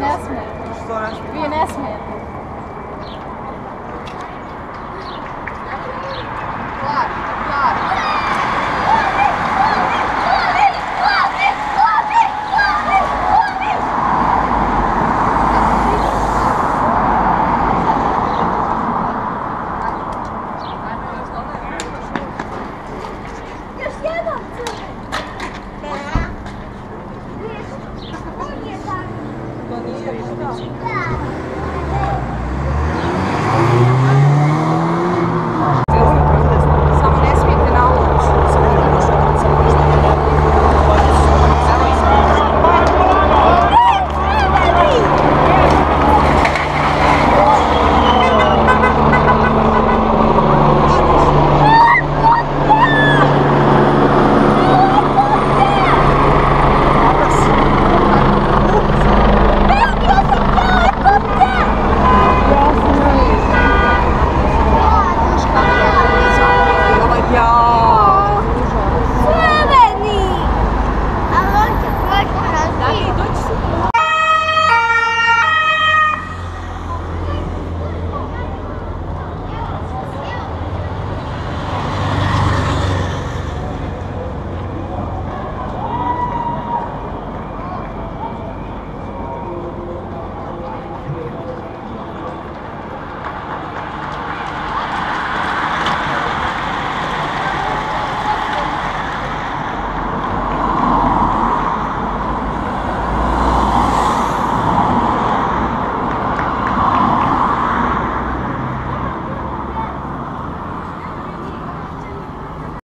ne sme. Vi ne smijete. Rổ.